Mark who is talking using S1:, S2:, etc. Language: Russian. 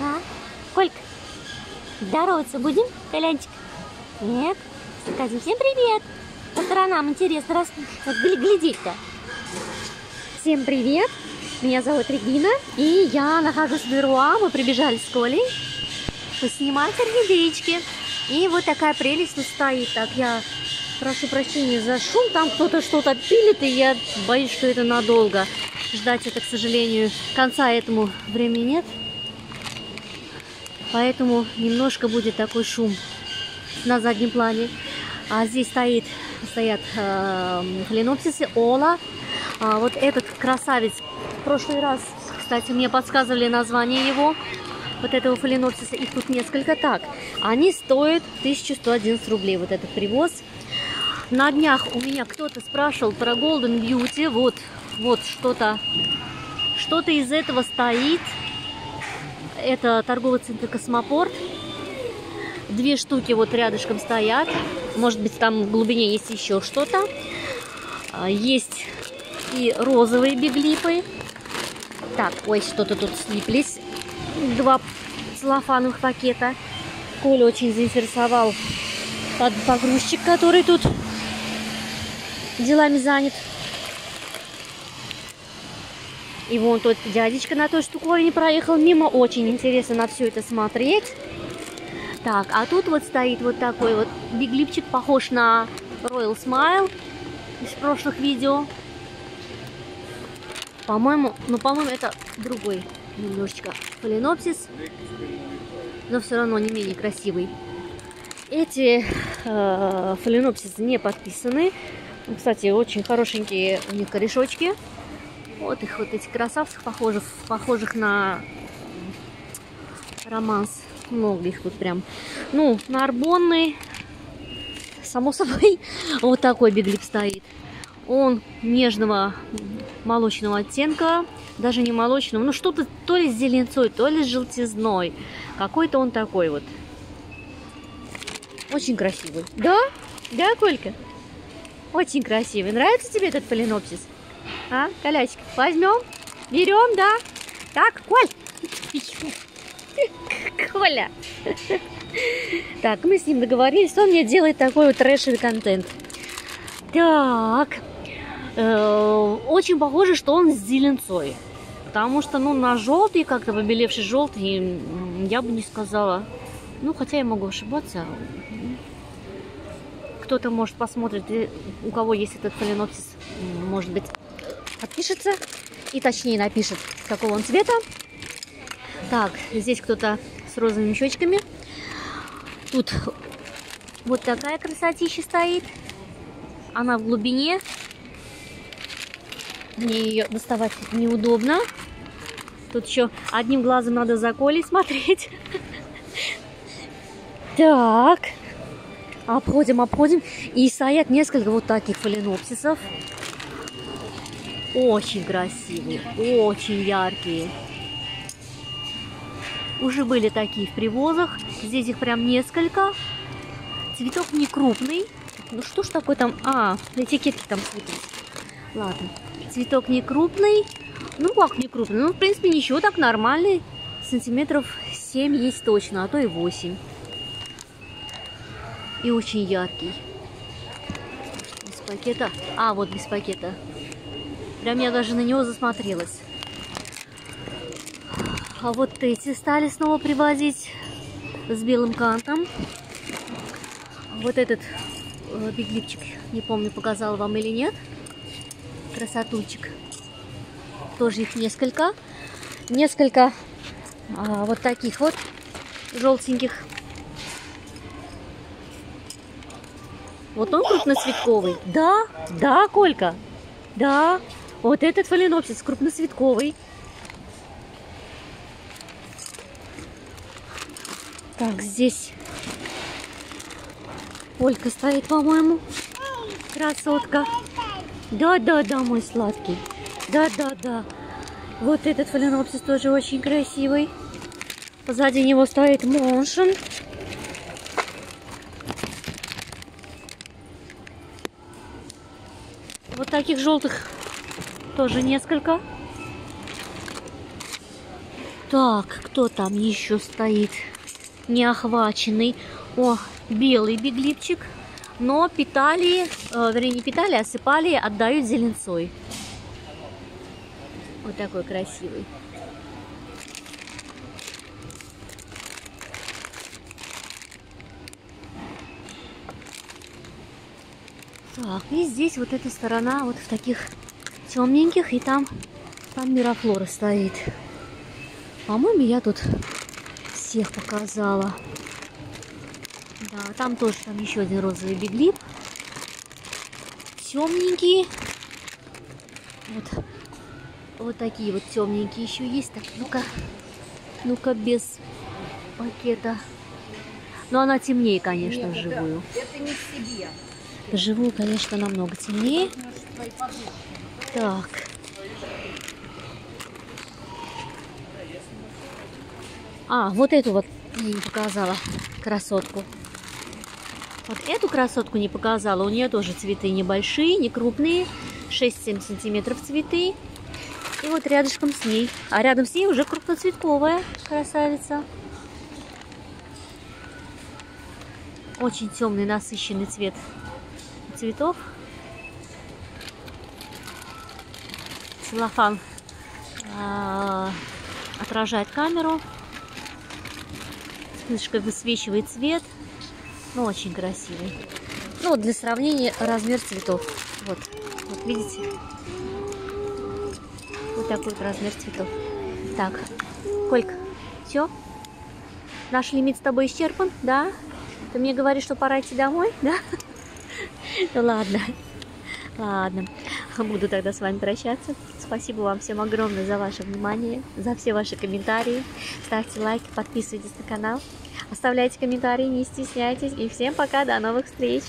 S1: А? Колька, здороваться будем, Колянчик? Нет? Скажем всем привет. По сторонам интересно раз... глядеть-то. Всем привет. Меня зовут Регина, и я нахожусь в Беруа. Мы прибежали с Колей поснимать орхидеечки. И вот такая прелесть тут стоит. Так, я прошу прощения за шум. Там кто-то что-то пилит, и я боюсь, что это надолго. Ждать это, к сожалению, конца этому времени нет. Поэтому немножко будет такой шум на заднем плане. А здесь стоит, стоят э, фаленопсисы, ола. А вот этот красавец, в прошлый раз, кстати, мне подсказывали название его, вот этого фаленопсиса, их тут несколько так. Они стоят 1111 рублей, вот этот привоз. На днях у меня кто-то спрашивал про Golden Beauty, вот, вот что-то, что-то из этого стоит. Это торговый центр Космопорт. Две штуки вот рядышком стоят. Может быть, там в глубине есть еще что-то. А, Есть и розовые биглипы. Так, ой, что-то тут слиплись. Два целлофановых пакета. Коля очень заинтересовал погрузчик, который тут делами занят. И вон тот дядечка на той штуковине проехал мимо. Очень интересно на все это смотреть. Так, а тут вот стоит вот такой вот биглипчик, похож на Royal Smile из прошлых видео. По-моему, ну, по-моему, это другой немножечко фаленопсис, но все равно не менее красивый. Эти э, фаленопсисы не подписаны. Ну, Кстати, очень хорошенькие у них корешочки. Вот их вот эти красавцев, похожих, похожих на романс. Много их тут прям. Ну, нарбонный, само собой, вот такой биглип стоит. Он нежного молочного оттенка, даже не молочного, ну что-то то ли с зеленцой, то ли с желтизной. Какой-то он такой вот. Очень красивый. Да? Да, Колька? Очень красивый. Нравится тебе этот фаленопсис? А, Колячик, возьмем? Берем, да? Так, Коль. Коля. Так, мы с ним договорились, он мне делает такой вот трэшевый контент. Так, э, очень похоже, что он с зеленцой. Потому что, ну, на желтый, как-то побелевший желтый, я бы не сказала. Ну, хотя я могу ошибаться. Кто-то, может, посмотрит, у кого есть этот фаленопсис, может быть, подпишется и точнее напишет, какого он цвета. Так, здесь кто-то с розовыми щечками. Тут вот такая красотища стоит. Она в глубине. Мне ее доставать неудобно. Тут еще одним глазом надо за Колей смотреть. Так. Обходим, обходим. И стоят несколько вот таких фаленопсисов. Очень красивые, очень яркие. Уже были такие в привозах. Здесь их прям несколько. Цветок не крупный. Ну что ж такое там? А, на этикетке там цветы. Ладно. Цветок не крупный. Ну как не крупный? Ну, в принципе, ничего так нормальный. Сантиметров 7 есть точно, а то и 8. И очень яркий. Без пакета. А, вот без пакета. Прям я даже на него засмотрелась. А вот эти стали снова привозить с белым кантом. Вот этот э, биглипчик, не помню, показала вам или нет. Красотульчик. Тоже их несколько. Несколько а, вот таких вот желтеньких. Вот он крупноцветковый. Да, да, Колька. Да, вот этот фаленопсис крупноцветковый. Так, здесь Олька стоит, по-моему. Красотка. Да, да, да, мой сладкий. Да, да, да. Вот этот фаленопсис тоже очень красивый. Позади него стоит Моншин. Вот таких желтых тоже несколько. Так, кто там еще стоит? Неохваченный. О, белый беглипчик. Но питали, э, вернее не питали, а сыпали, отдают зеленцой. Вот такой красивый. Так, и здесь вот эта сторона вот в таких темненьких, и там, там мирофлора стоит. По-моему, я тут всех показала. Да, там тоже там еще один розовый биглип. Темненький. Вот, вот такие вот темненькие еще есть. Так, ну-ка, ну-ка без пакета. Но она темнее, конечно,
S2: Нет,
S1: вживую.
S2: Это, это не себе.
S1: Вживую, конечно, намного темнее. Так. А, вот эту вот не показала красотку. Вот эту красотку не показала. У нее тоже цветы небольшие, не крупные. 6-7 сантиметров цветы. И вот рядышком с ней. А рядом с ней уже крупноцветковая красавица. Очень темный, насыщенный цвет цветов. Целлофан а, отражает камеру. Вспышка высвечивает цвет. Ну, очень красивый. Ну, для сравнения размер цветов. Вот, вот видите? Вот такой вот размер цветов. Так, Колька, все? Наш лимит с тобой исчерпан, да? Ты мне говоришь, что пора идти домой, да? Ладно, ладно. Буду тогда с вами прощаться. Спасибо вам всем огромное за ваше внимание, за все ваши комментарии. Ставьте лайки, подписывайтесь на канал. Оставляйте комментарии, не стесняйтесь. И всем пока, до новых встреч!